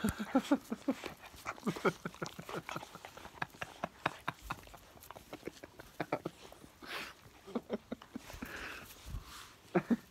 Ha ha ha.